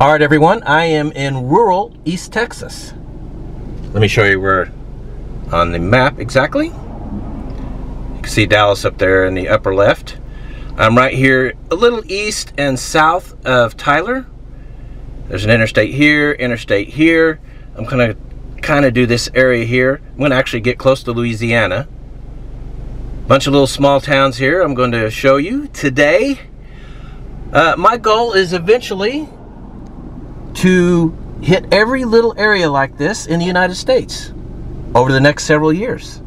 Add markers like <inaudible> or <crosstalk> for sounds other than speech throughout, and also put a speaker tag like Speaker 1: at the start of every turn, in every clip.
Speaker 1: All right, everyone, I am in rural East Texas. Let me show you where on the map exactly. You can see Dallas up there in the upper left. I'm right here a little east and south of Tyler. There's an interstate here, interstate here. I'm gonna kind of do this area here. I'm gonna actually get close to Louisiana. Bunch of little small towns here I'm going to show you today. Uh, my goal is eventually to hit every little area like this in the United States over the next several years.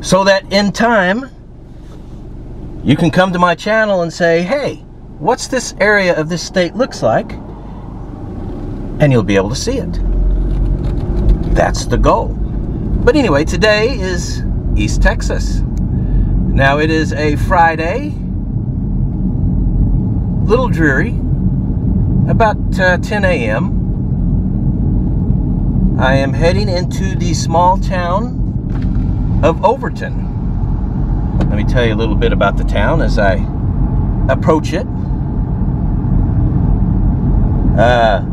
Speaker 1: So that in time, you can come to my channel and say, hey, what's this area of this state looks like? And you'll be able to see it. That's the goal. But anyway, today is East Texas. Now it is a Friday, little dreary, about uh, 10 a.m. I am heading into the small town of Overton. Let me tell you a little bit about the town as I approach it. Uh,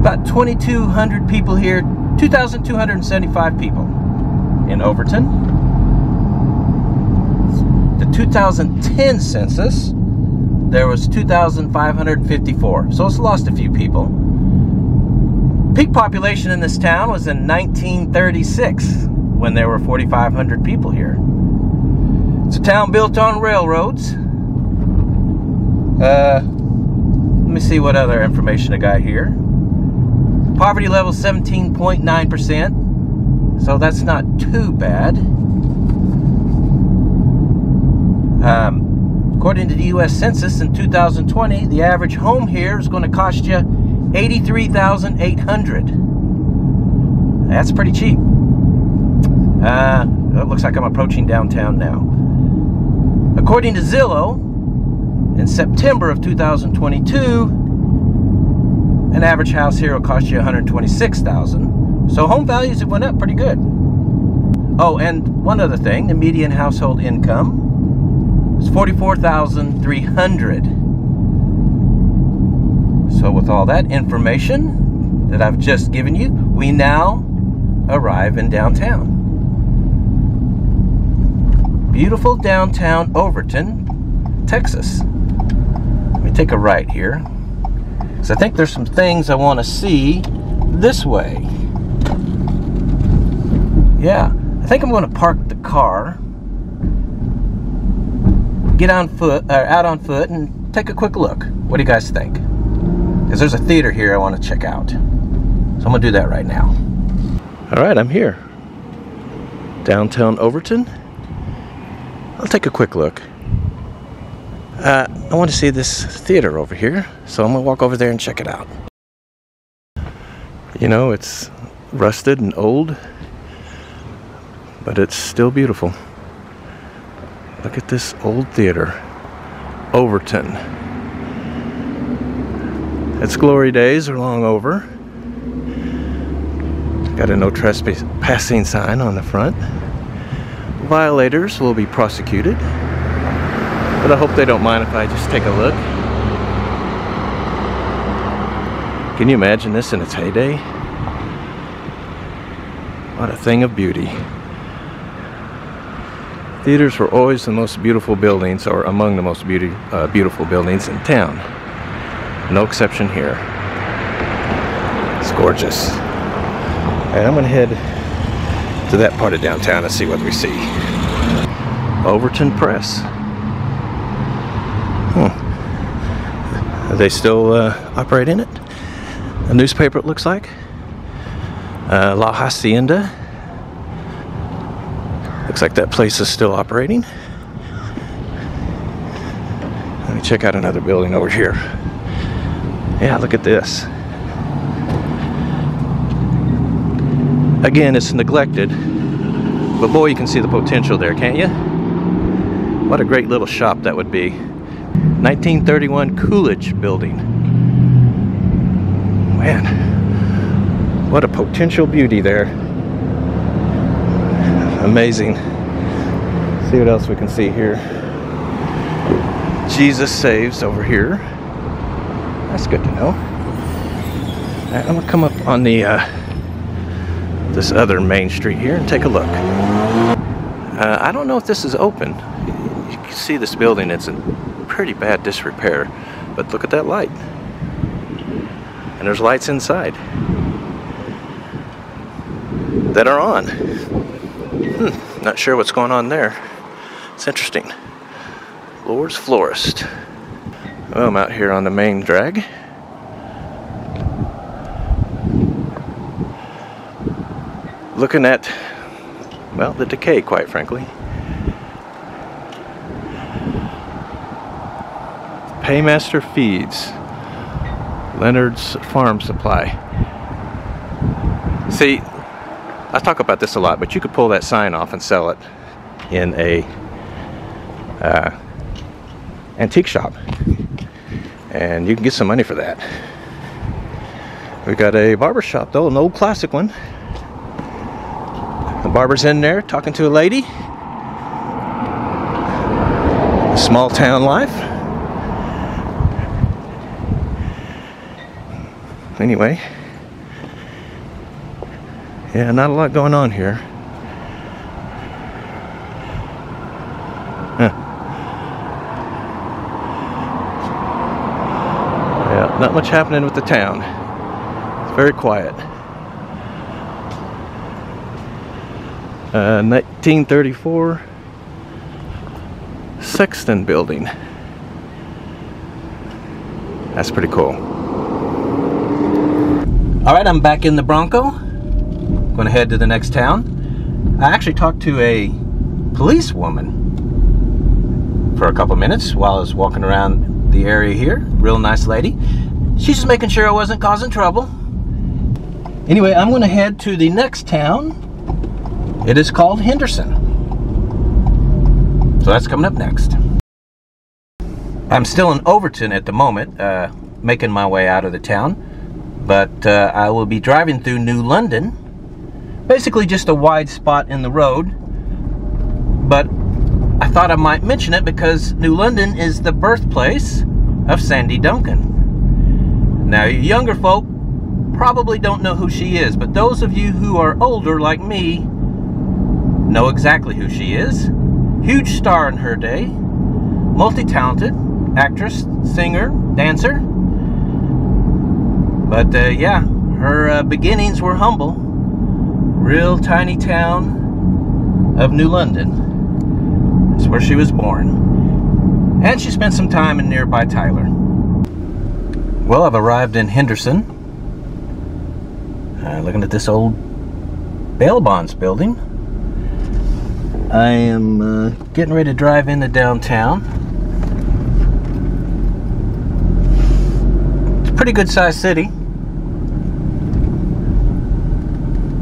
Speaker 1: about 2,200 people here, 2,275 people in Overton. The 2010 census there was 2,554. So it's lost a few people. Peak population in this town was in 1936 when there were 4,500 people here. It's a town built on railroads. Uh, let me see what other information I got here. Poverty level 17.9%, so that's not too bad. Um, According to the U.S. Census in 2020, the average home here is going to cost you 83800 That's pretty cheap. Uh, it looks like I'm approaching downtown now. According to Zillow, in September of 2022, an average house here will cost you 126000 So home values have went up pretty good. Oh, and one other thing, the median household income it's 44,300. So with all that information that I've just given you, we now arrive in downtown. Beautiful downtown Overton, Texas. Let me take a right here. Because I think there's some things I want to see this way. Yeah, I think I'm going to park the car get on foot, or out on foot, and take a quick look. What do you guys think? Because there's a theater here I want to check out. So I'm to do that right now. All right, I'm here. Downtown Overton. I'll take a quick look. Uh, I want to see this theater over here, so I'm to walk over there and check it out. You know, it's rusted and old, but it's still beautiful. Look at this old theater. Overton. Its glory days are long over. Got a no trespassing sign on the front. Violators will be prosecuted. But I hope they don't mind if I just take a look. Can you imagine this in its heyday? What a thing of beauty. Theaters were always the most beautiful buildings, or among the most beauty, uh, beautiful buildings in town. No exception here. It's gorgeous. And I'm going to head to that part of downtown and see what we see. Overton Press. Hmm. They still uh, operating it? A newspaper it looks like. Uh, La Hacienda Looks like that place is still operating. Let me check out another building over here. Yeah, look at this. Again, it's neglected, but boy, you can see the potential there, can't you? What a great little shop that would be. 1931 Coolidge building. Man, what a potential beauty there amazing. See what else we can see here. Jesus Saves over here. That's good to know. Right, I'm gonna come up on the uh, this other main street here and take a look. Uh, I don't know if this is open. You can see this building, it's in pretty bad disrepair, but look at that light. And there's lights inside that are on. Not sure what's going on there. It's interesting. Lord's Florist. Well, I'm out here on the main drag. Looking at, well, the decay, quite frankly. Paymaster Feeds. Leonard's Farm Supply. See, I talk about this a lot, but you could pull that sign off and sell it in a uh, antique shop. And you can get some money for that. We've got a barber shop though an old classic one. The barber's in there talking to a lady. Small town life. Anyway yeah not a lot going on here Yeah, Not much happening with the town. It's very quiet. Uh, 1934 Sexton Building. That's pretty cool. All right, I'm back in the Bronco. Going to head to the next town. I actually talked to a police woman for a couple minutes while I was walking around the area here. Real nice lady. She's just making sure I wasn't causing trouble. Anyway, I'm going to head to the next town. It is called Henderson. So that's coming up next. I'm still in Overton at the moment, uh, making my way out of the town. But uh, I will be driving through New London. Basically just a wide spot in the road. But I thought I might mention it because New London is the birthplace of Sandy Duncan. Now, younger folk probably don't know who she is, but those of you who are older like me know exactly who she is. Huge star in her day, multi-talented actress, singer, dancer. But uh, yeah, her uh, beginnings were humble. Real tiny town of New London. That's where she was born. And she spent some time in nearby Tyler. Well, I've arrived in Henderson. Uh, looking at this old bail bonds building. I am uh, getting ready to drive into downtown. It's a pretty good sized city.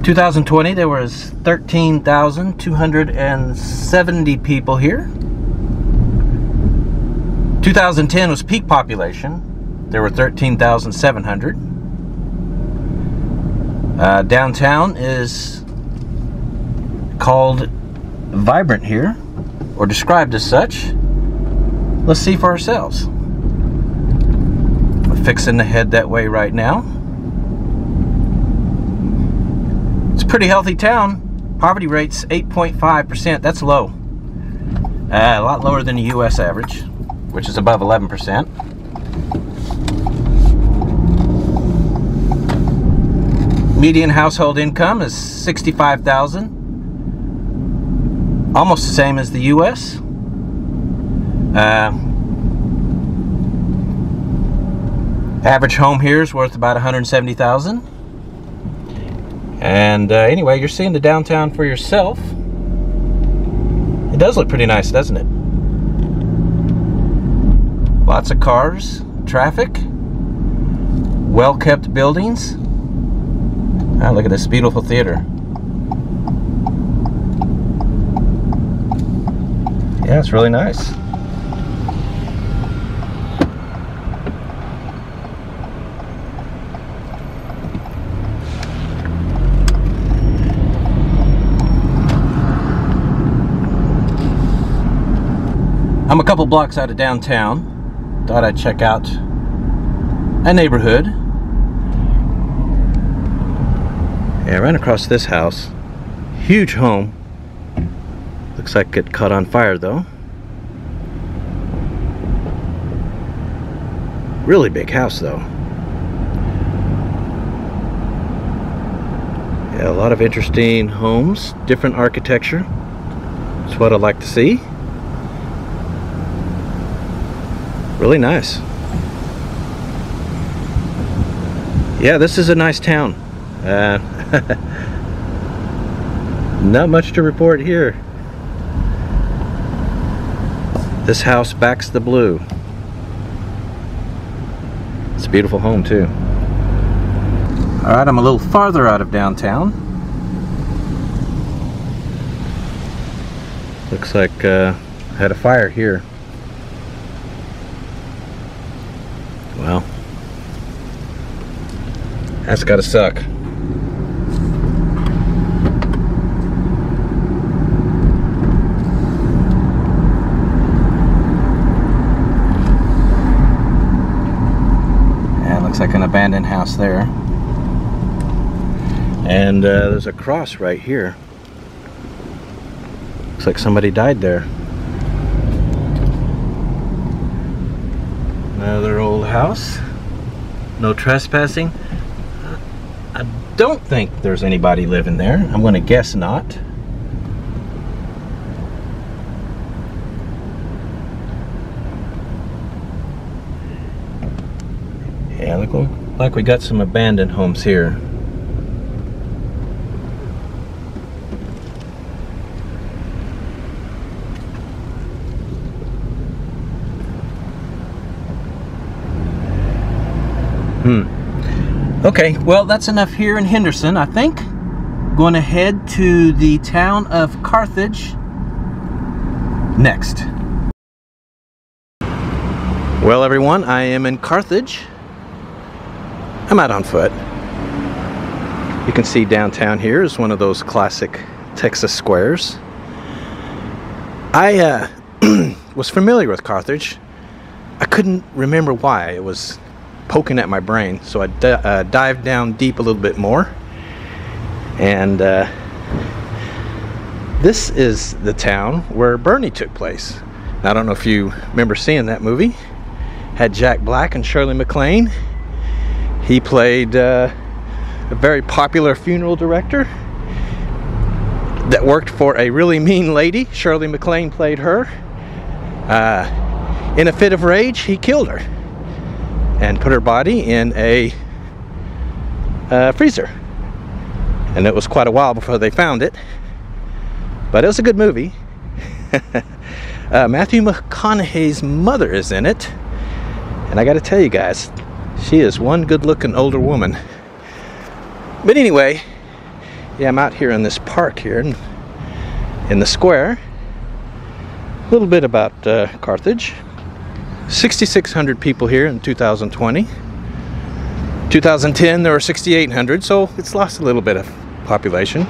Speaker 1: 2020 there was 13,270 people here. 2010 was peak population there were 13,700. Uh, downtown is called vibrant here, or described as such. Let's see for ourselves. Fixing the head that way right now. It's a pretty healthy town. Poverty rate's 8.5%. That's low. Uh, a lot lower than the U.S. average, which is above 11%. Median household income is 65,000. Almost the same as the US. Uh, average home here is worth about 170,000. And uh, anyway, you're seeing the downtown for yourself. It does look pretty nice, doesn't it? Lots of cars, traffic, well-kept buildings. Ah, look at this beautiful theater. Yeah, it's really nice. I'm a couple blocks out of downtown. thought I'd check out a neighborhood. Yeah, I ran across this house. Huge home. Looks like it caught on fire though. Really big house though. Yeah, a lot of interesting homes, different architecture. That's what I'd like to see. Really nice. Yeah, this is a nice town. Uh, <laughs> not much to report here. This house backs the blue. It's a beautiful home too. Alright, I'm a little farther out of downtown. Looks like uh, had a fire here. Well, that's gotta suck. Looks like an abandoned house there. And uh, there's a cross right here. Looks like somebody died there. Another old house. No trespassing. Don't think there's anybody living there. I'm going to guess not. Yeah, look like we got some abandoned homes here. Hmm. Okay, well, that's enough here in Henderson, I think. Going to head to the town of Carthage next. Well, everyone, I am in Carthage. I'm out on foot. You can see downtown here is one of those classic Texas squares. I uh, <clears throat> was familiar with Carthage. I couldn't remember why. It was poking at my brain. So I uh, dived down deep a little bit more. And uh, this is the town where Bernie took place. Now, I don't know if you remember seeing that movie. Had Jack Black and Shirley MacLaine. He played uh, a very popular funeral director that worked for a really mean lady. Shirley MacLaine played her. Uh, in a fit of rage, he killed her and put her body in a uh, freezer. And it was quite a while before they found it. But it was a good movie. <laughs> uh, Matthew McConaughey's mother is in it. And I got to tell you guys, she is one good looking older woman. But anyway, yeah, I'm out here in this park here in, in the square. A little bit about uh, Carthage. 6,600 people here in 2020. 2010 there were 6,800, so it's lost a little bit of population.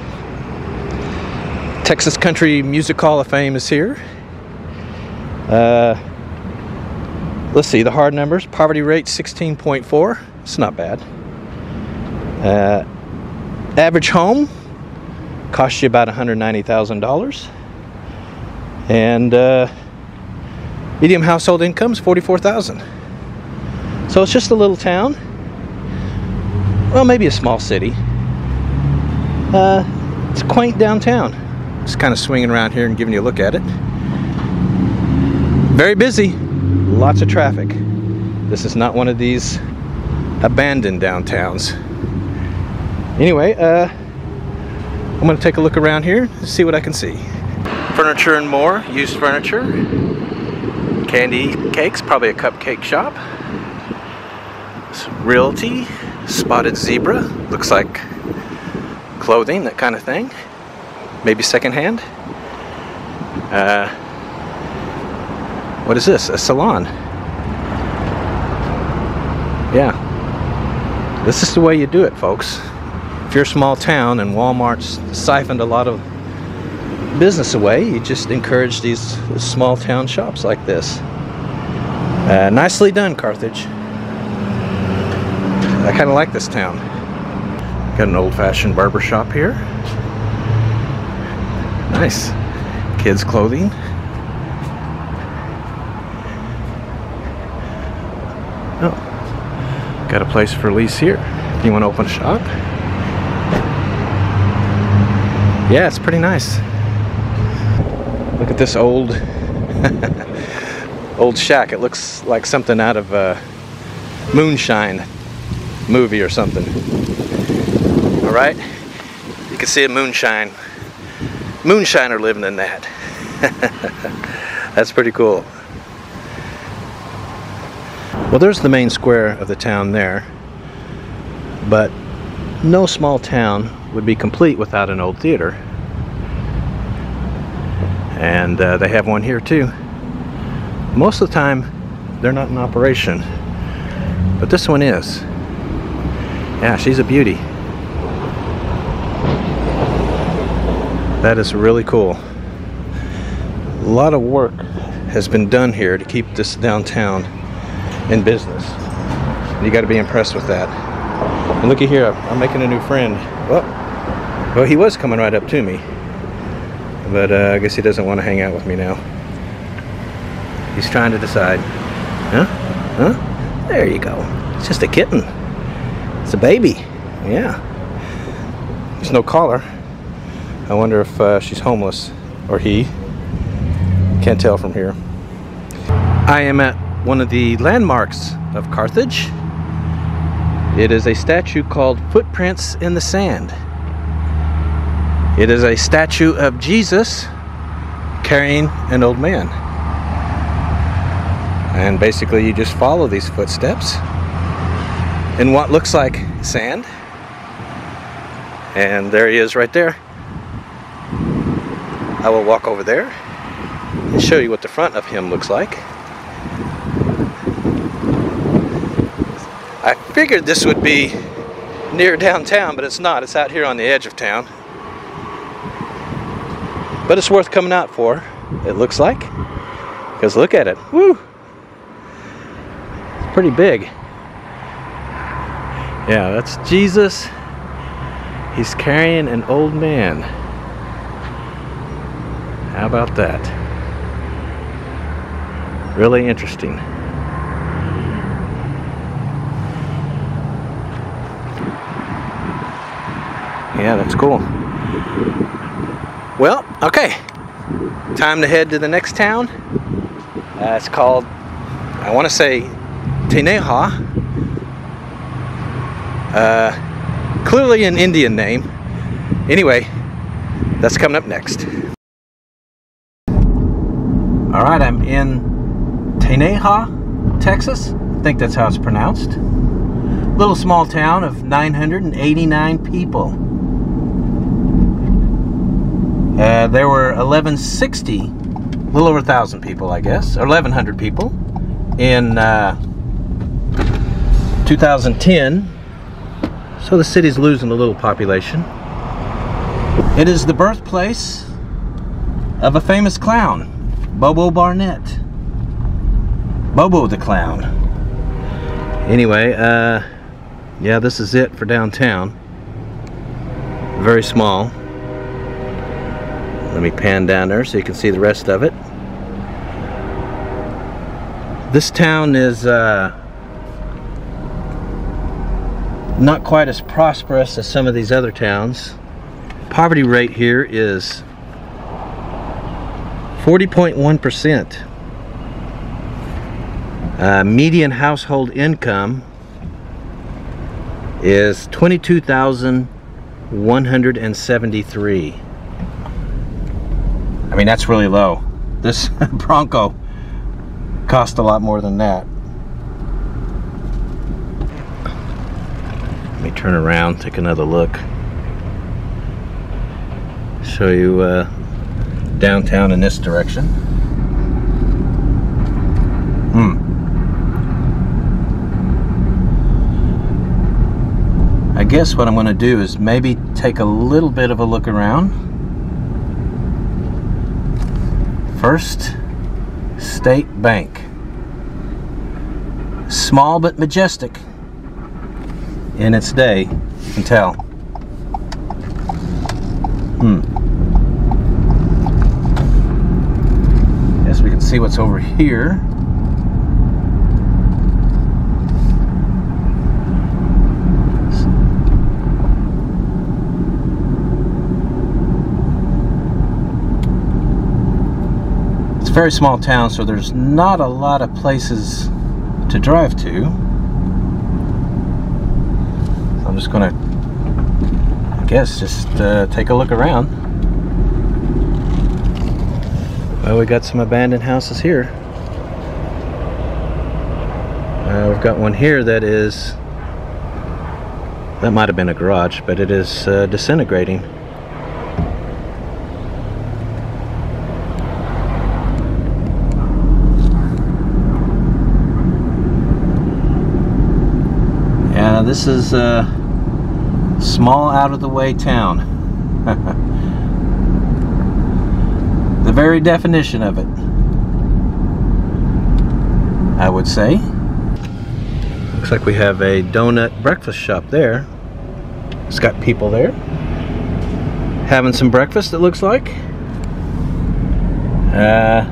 Speaker 1: Texas Country Music Hall of Fame is here. Uh, let's see the hard numbers. Poverty rate 16.4. It's not bad. Uh, average home costs you about $190,000. And uh, Medium household income is 44,000. So it's just a little town. Well, maybe a small city. Uh, it's quaint downtown. Just kind of swinging around here and giving you a look at it. Very busy. Lots of traffic. This is not one of these abandoned downtowns. Anyway, uh, I'm going to take a look around here see what I can see. Furniture and more, used furniture candy cakes, probably a cupcake shop. Realty, spotted zebra, looks like clothing, that kind of thing. Maybe secondhand. Uh, what is this? A salon. Yeah. This is the way you do it, folks. If you're a small town and Walmart's siphoned a lot of business away. You just encourage these small town shops like this. Uh, nicely done, Carthage. I kind of like this town. Got an old-fashioned barber shop here. Nice. Kids' clothing. Oh, got a place for lease here. You want to open a shop? Yeah, it's pretty nice. Look at this old <laughs> old shack. It looks like something out of a moonshine movie or something. All right, you can see a moonshine moonshiner living in that. <laughs> That's pretty cool. Well, there's the main square of the town there, but no small town would be complete without an old theater. And uh, they have one here too. Most of the time, they're not in operation, but this one is. Yeah, she's a beauty. That is really cool. A lot of work has been done here to keep this downtown in business. You got to be impressed with that. And looky here, I'm making a new friend. Well, well, he was coming right up to me, but uh, I guess he doesn't want to hang out with me now. He's trying to decide. Huh? Huh? There you go. It's just a kitten. It's a baby. Yeah. There's no collar. I wonder if uh, she's homeless or he. Can't tell from here. I am at one of the landmarks of Carthage. It is a statue called Footprints in the Sand. It is a statue of Jesus carrying an old man. And basically you just follow these footsteps in what looks like sand. And there he is right there. I will walk over there and show you what the front of him looks like. I figured this would be near downtown, but it's not. It's out here on the edge of town. But it's worth coming out for, it looks like. Because look at it. Woo! It's pretty big. Yeah, that's Jesus. He's carrying an old man. How about that? Really interesting. Yeah, that's cool. Well, okay. Time to head to the next town. Uh, it's called, I want to say, Tenaha. Uh, clearly an Indian name. Anyway, that's coming up next. All right, I'm in Tenaha, Texas. I think that's how it's pronounced. Little small town of 989 people. Uh, there were 1160, a little over a thousand people, I guess, or 1100 people in uh, 2010. So the city's losing a little population. It is the birthplace of a famous clown, Bobo Barnett. Bobo the Clown. Anyway, uh, yeah, this is it for downtown. Very small. Let me pan down there so you can see the rest of it. This town is uh, not quite as prosperous as some of these other towns. Poverty rate here is 40.1%. Uh, median household income is 22,173. I mean, that's really low. This <laughs> Bronco cost a lot more than that. Let me turn around, take another look. Show you uh, downtown in this direction. Hmm. I guess what I'm going to do is maybe take a little bit of a look around. First State Bank. Small but majestic in its day, you can tell. Hmm. Yes, we can see what's over here. Very small town, so there's not a lot of places to drive to. I'm just gonna, I guess, just uh, take a look around. Well, we got some abandoned houses here. Uh, we've got one here that is, that might have been a garage, but it is uh, disintegrating. This is a small out-of-the-way town. <laughs> the very definition of it, I would say. Looks like we have a donut breakfast shop there. It's got people there having some breakfast, it looks like. Uh,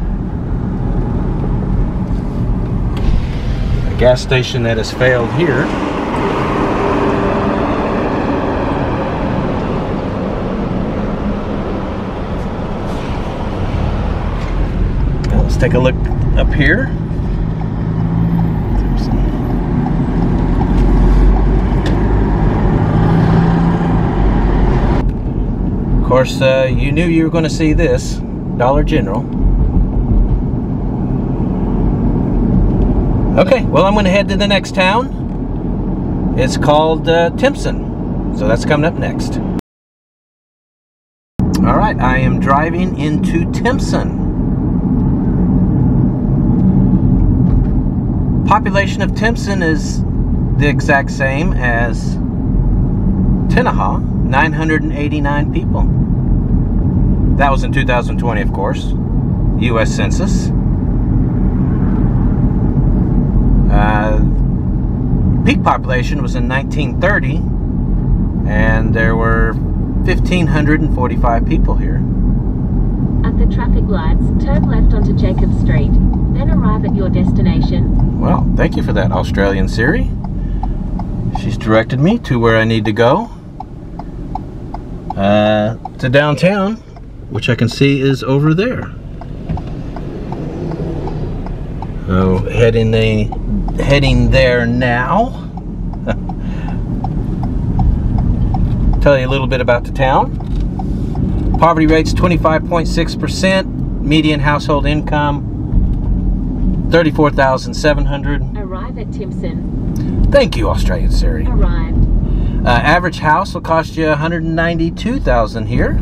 Speaker 1: a gas station that has failed here. Take a look up here. Of course, uh, you knew you were going to see this, Dollar General. Okay, well I'm going to head to the next town. It's called uh, Timpson. So that's coming up next. Alright, I am driving into Timpson. Population of Timpson is the exact same as Tenaha, 989 people. That was in 2020, of course, U.S. Census. Uh, peak population was in 1930, and there were 1,545 people here.
Speaker 2: At the traffic lights, turn left onto Jacob Street, then arrive at your destination.
Speaker 1: Well, thank you for that, Australian Siri. She's directed me to where I need to go. Uh, to downtown, which I can see is over there. Oh, heading the heading there now. <laughs> Tell you a little bit about the town. Poverty rate's 25.6%. Median household income 34,700.
Speaker 2: Arrive at Timpson.
Speaker 1: Thank you, Australian Siri.
Speaker 2: Arrived.
Speaker 1: Uh, average house will cost you 192,000 here.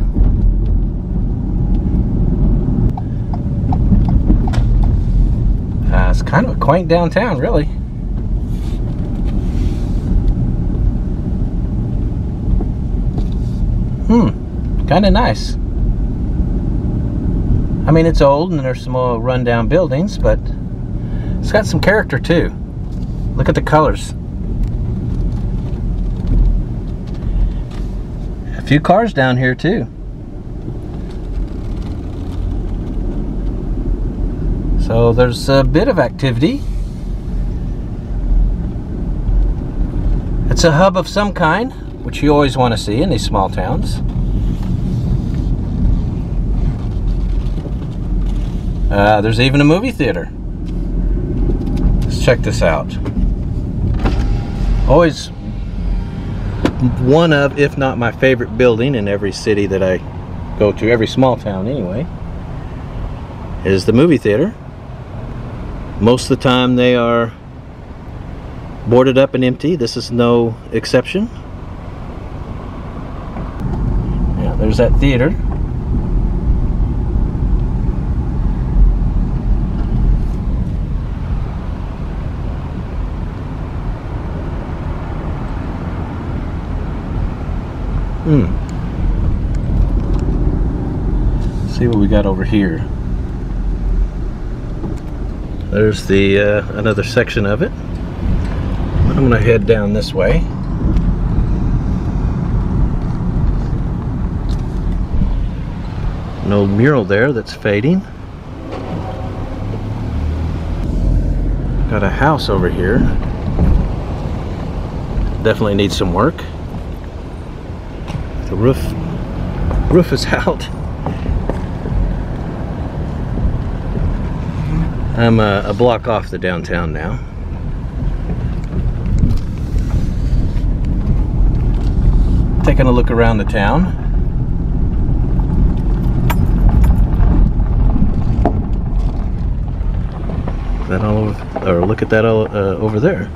Speaker 1: Uh, it's kind of a quaint downtown, really. Hmm kind of nice. I mean, it's old and there's some old rundown buildings, but it's got some character too. Look at the colors. A few cars down here too. So there's a bit of activity. It's a hub of some kind, which you always want to see in these small towns. Uh, there's even a movie theater. Let's check this out. Always one of, if not my favorite building in every city that I go to, every small town anyway, is the movie theater. Most of the time they are boarded up and empty. This is no exception. Yeah, there's that theater. Hmm. See what we got over here. There's the uh, another section of it. I'm gonna head down this way. An old mural there that's fading. Got a house over here. Definitely needs some work. The roof roof is <laughs> out. I'm a, a block off the downtown now. Taking a look around the town. that all over, or look at that all uh, over there.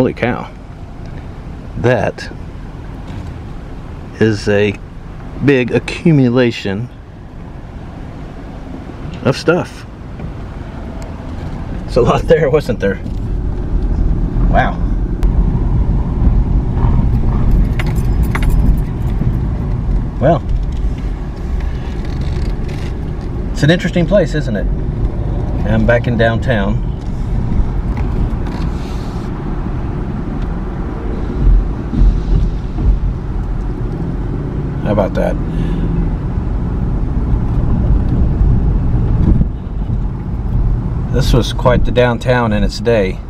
Speaker 1: Holy cow. That is a big accumulation of stuff. It's a lot there, wasn't there? Wow. Well, it's an interesting place, isn't it? I'm back in downtown. How about that? This was quite the downtown in its day.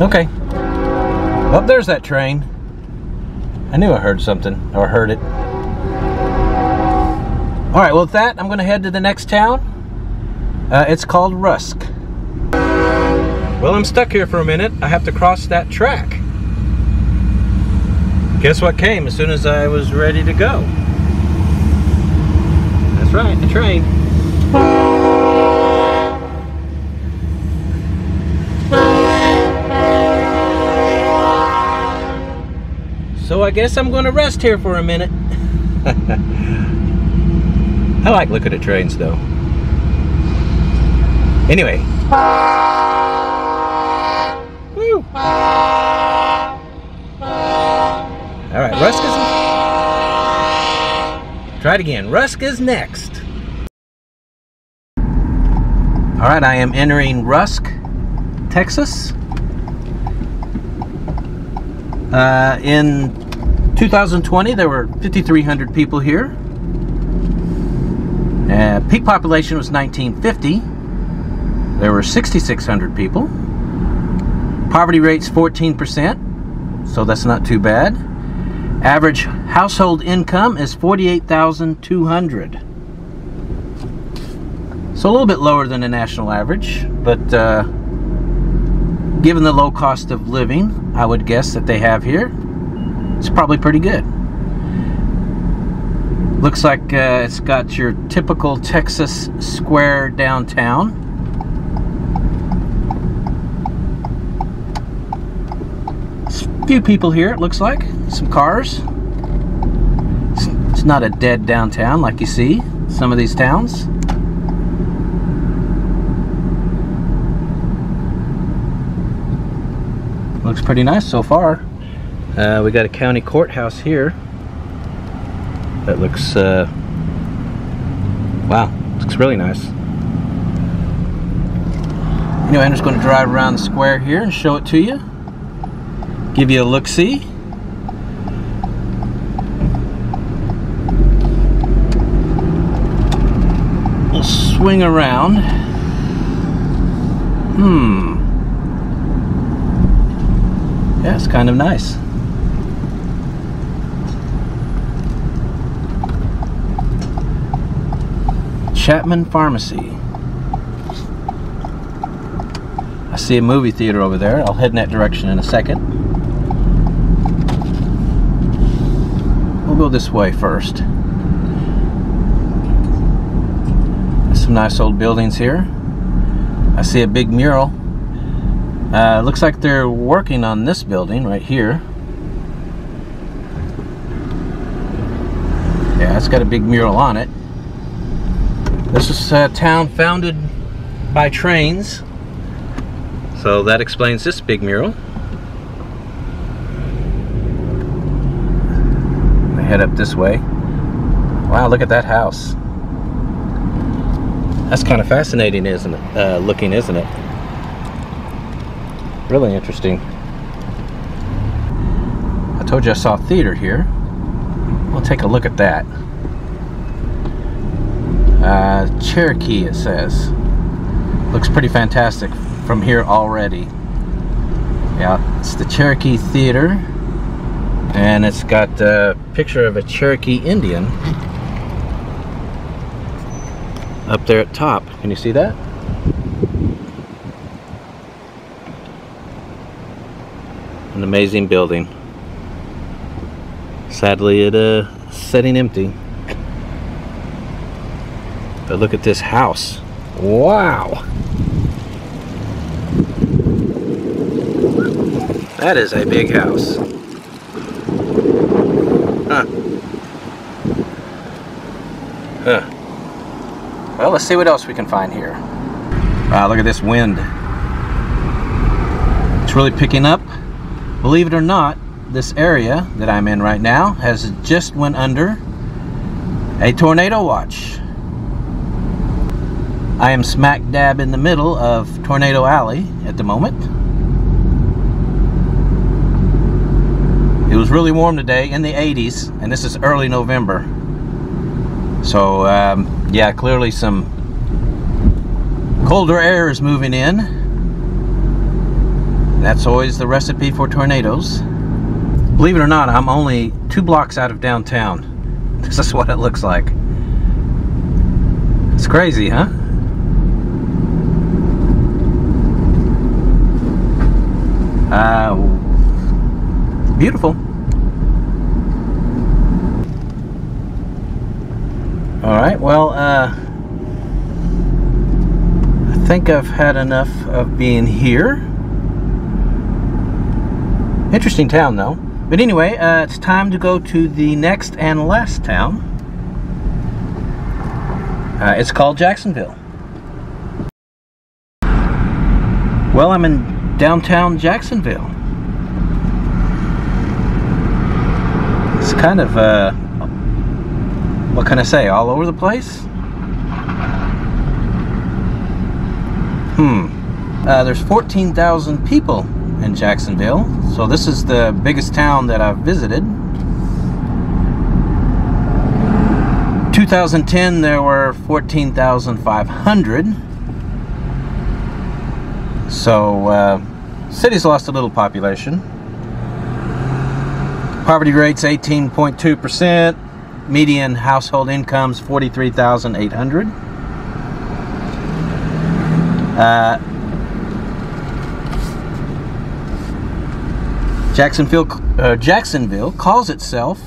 Speaker 1: Okay. Well, there's that train. I knew I heard something, or heard it. Alright, well with that, I'm going to head to the next town. Uh, it's called Rusk. Well, I'm stuck here for a minute. I have to cross that track. Guess what came as soon as I was ready to go? That's right, the train. So I guess I'm going to rest here for a minute. <laughs> I like looking at trains though. Anyway. Woo. Alright, Rusk is... Try it again. Rusk is next. Alright, I am entering Rusk, Texas. Uh, in 2020, there were 5,300 people here. Uh, peak population was 1950. There were 6,600 people. Poverty rate's 14%, so that's not too bad. Average household income is 48,200. So a little bit lower than the national average, but uh, given the low cost of living, I would guess that they have here, it's probably pretty good. Looks like uh, it's got your typical Texas square downtown. A few people here, it looks like. Some cars. It's not a dead downtown like you see some of these towns. Looks pretty nice so far. Uh, we got a county courthouse here. That looks, uh, wow, looks really nice. Anyway, I'm just going to drive around the square here and show it to you. Give you a look-see. We'll swing around. Hmm. Yeah, it's kind of nice. Chapman Pharmacy. I see a movie theater over there. I'll head in that direction in a second. Go this way first. Some nice old buildings here. I see a big mural uh, looks like they're working on this building right here. Yeah, it's got a big mural on it. This is a town founded by trains. So that explains this big mural. Head up this way. Wow, look at that house. That's kind of fascinating, isn't it? Uh, looking, isn't it? Really interesting. I told you I saw theater here. We'll take a look at that. Uh, Cherokee, it says. Looks pretty fantastic from here already. Yeah, it's the Cherokee Theater. And it's got a picture of a Cherokee Indian up there at top. Can you see that? An amazing building. Sadly, it uh, setting empty. But look at this house. Wow. That is a big house. Well, let's see what else we can find here. Wow, look at this wind. It's really picking up. Believe it or not, this area that I'm in right now has just went under a tornado watch. I am smack dab in the middle of Tornado Alley at the moment. It was really warm today in the 80s and this is early November. So um, yeah, clearly some colder air is moving in. That's always the recipe for tornadoes. Believe it or not, I'm only two blocks out of downtown. <laughs> This is what it looks like. It's crazy, huh? Uh, beautiful. All right, well, uh, I think I've had enough of being here. Interesting town, though. But anyway, uh, it's time to go to the next and last town. Uh, it's called Jacksonville. Well, I'm in downtown Jacksonville. It's kind of, uh, what can I say, all over the place? Hmm. Uh, there's 14,000 people in Jacksonville, so this is the biggest town that I've visited. 2010 there were 14,500 so uh, city's lost a little population poverty rates 18.2 percent median household incomes 43,800 uh, Jacksonville uh, Jacksonville calls itself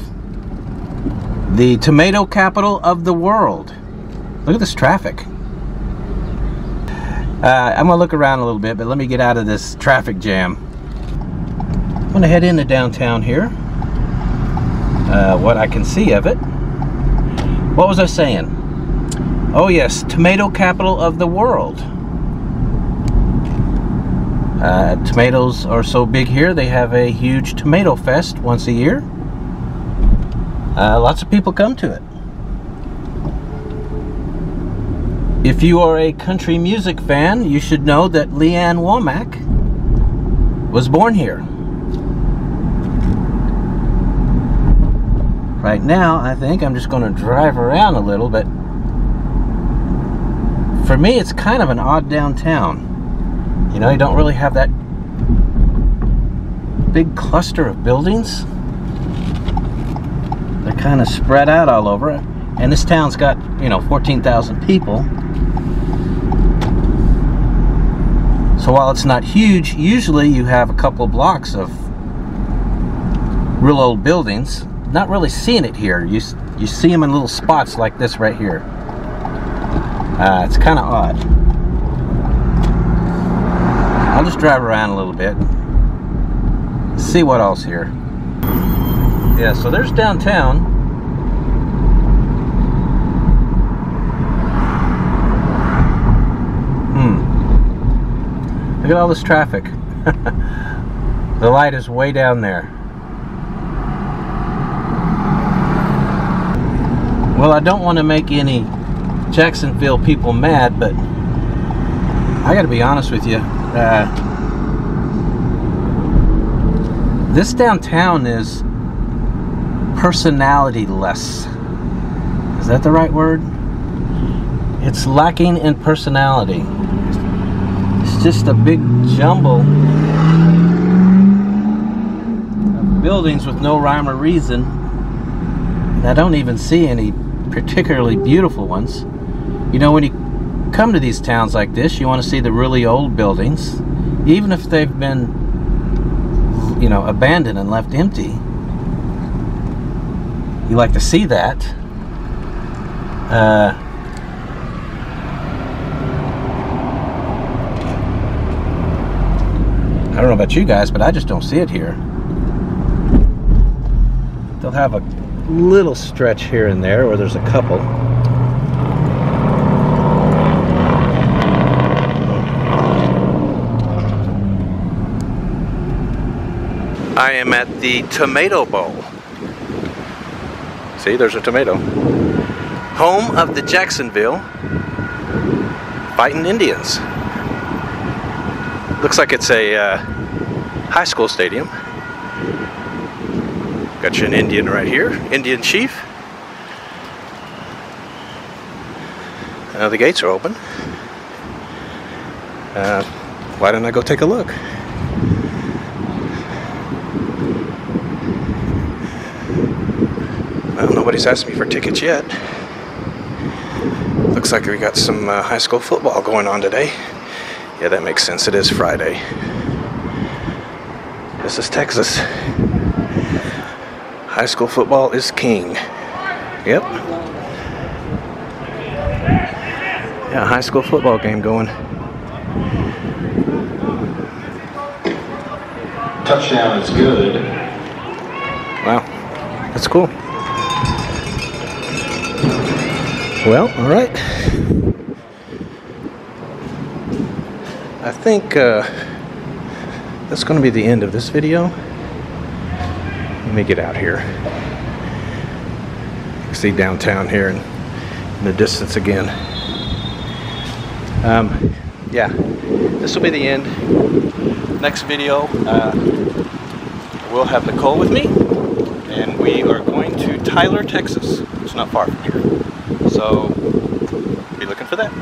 Speaker 1: the tomato capital of the world. Look at this traffic. Uh, I'm gonna look around a little bit, but let me get out of this traffic jam. I'm gonna head into downtown here. Uh, what I can see of it. What was I saying? Oh yes, tomato capital of the world. Uh, tomatoes are so big here, they have a huge tomato fest once a year. Uh, lots of people come to it. If you are a country music fan, you should know that Lee Ann Womack was born here. Right now, I think I'm just going to drive around a little, but for me, it's kind of an odd downtown. You know, you don't really have that big cluster of buildings. They're kind of spread out all over. And this town's got, you know, 14,000 people. So while it's not huge, usually you have a couple of blocks of real old buildings. Not really seeing it here. You, you see them in little spots like this right here. Uh, it's kind of odd. I'll just drive around a little bit. See what else here. Yeah, so there's downtown. Hmm. Look at all this traffic. <laughs> the light is way down there. Well, I don't want to make any Jacksonville people mad, but I got to be honest with you. Uh, this downtown is personality-less. Is that the right word? It's lacking in personality. It's just a big jumble of buildings with no rhyme or reason. I don't even see any particularly beautiful ones. You know, when you come to these towns like this, you want to see the really old buildings, even if they've been, you know, abandoned and left empty. You like to see that. Uh, I don't know about you guys, but I just don't see it here. They'll have a little stretch here and there where there's a couple. I am at the Tomato Bowl. See, there's a tomato. Home of the Jacksonville Fighting Indians. Looks like it's a uh, high school stadium. Got you an Indian right here, Indian Chief. Now the gates are open. Uh, why don't I go take a look? Well, nobody's asked me for tickets yet. Looks like we got some uh, high school football going on today. Yeah, that makes sense. It is Friday. This is Texas. High school football is king. Yep. Yeah, high school football game going.
Speaker 3: Touchdown is good.
Speaker 1: Wow, that's cool. Well, all right. I think uh, that's going to be the end of this video. Let me get out here. You see downtown here in, in the distance again. Um, yeah, this will be the end. Next video, uh, we'll have Nicole with me, and we are going to Tyler, Texas. It's not far from here. So, be looking for that.